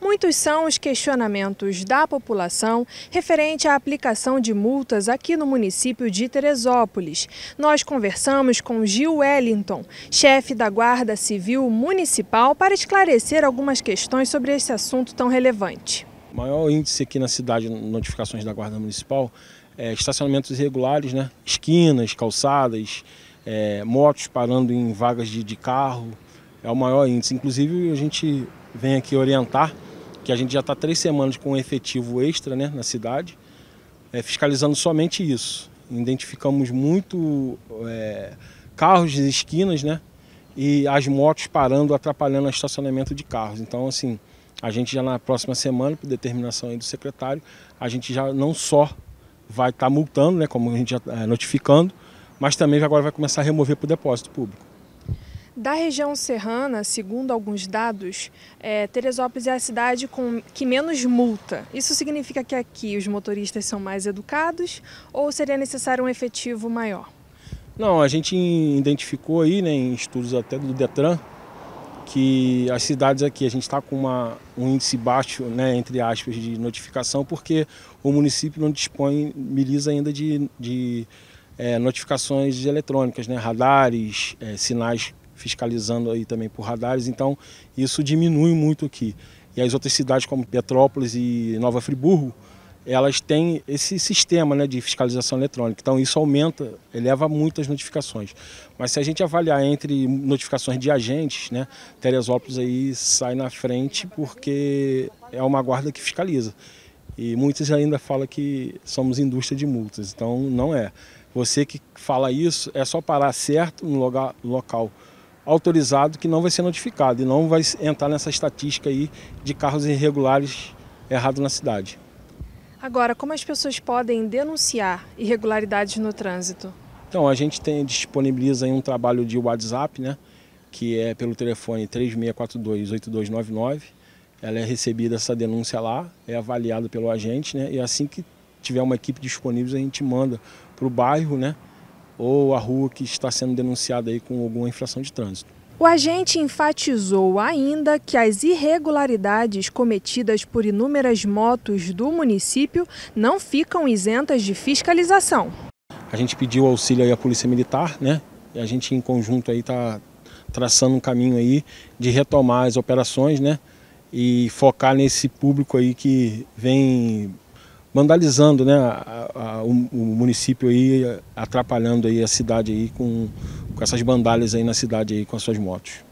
Muitos são os questionamentos da população referente à aplicação de multas aqui no município de Teresópolis. Nós conversamos com Gil Wellington, chefe da Guarda Civil Municipal, para esclarecer algumas questões sobre esse assunto tão relevante. O maior índice aqui na cidade, notificações da Guarda Municipal, é estacionamentos irregulares, né? esquinas, calçadas, é, motos parando em vagas de, de carro, é o maior índice. Inclusive, a gente vem aqui orientar que a gente já está três semanas com um efetivo extra né, na cidade, é, fiscalizando somente isso. Identificamos muito é, carros de esquinas né, e as motos parando, atrapalhando o estacionamento de carros. Então, assim, a gente já na próxima semana, por determinação do secretário, a gente já não só vai estar tá multando, né, como a gente já está notificando, mas também agora vai começar a remover para o depósito público. Da região serrana, segundo alguns dados, é, Teresópolis é a cidade com, que menos multa. Isso significa que aqui os motoristas são mais educados ou seria necessário um efetivo maior? Não, a gente identificou aí, né, em estudos até do Detran, que as cidades aqui a gente está com uma, um índice baixo, né, entre aspas, de notificação, porque o município não disponibiliza ainda de, de é, notificações eletrônicas, né, radares, é, sinais fiscalizando aí também por radares, então isso diminui muito aqui. E as outras cidades como Petrópolis e Nova Friburgo, elas têm esse sistema né, de fiscalização eletrônica. Então isso aumenta, eleva muito as notificações. Mas se a gente avaliar entre notificações de agentes, né, Teresópolis aí sai na frente porque é uma guarda que fiscaliza. E muitos ainda falam que somos indústria de multas, então não é. Você que fala isso é só parar certo no local autorizado que não vai ser notificado e não vai entrar nessa estatística aí de carros irregulares errados na cidade. Agora, como as pessoas podem denunciar irregularidades no trânsito? Então, a gente tem, disponibiliza um trabalho de WhatsApp, né, que é pelo telefone 3642-8299. Ela é recebida essa denúncia lá, é avaliada pelo agente, né, e assim que tiver uma equipe disponível, a gente manda para o bairro, né, ou a rua que está sendo denunciada aí com alguma infração de trânsito. O agente enfatizou ainda que as irregularidades cometidas por inúmeras motos do município não ficam isentas de fiscalização. A gente pediu auxílio aí à Polícia Militar, né? E a gente em conjunto aí está traçando um caminho aí de retomar as operações, né? E focar nesse público aí que vem vandalizando né, a, a, o, o, município aí, atrapalhando aí a cidade aí com, com essas bandalhas aí na cidade aí com as suas motos.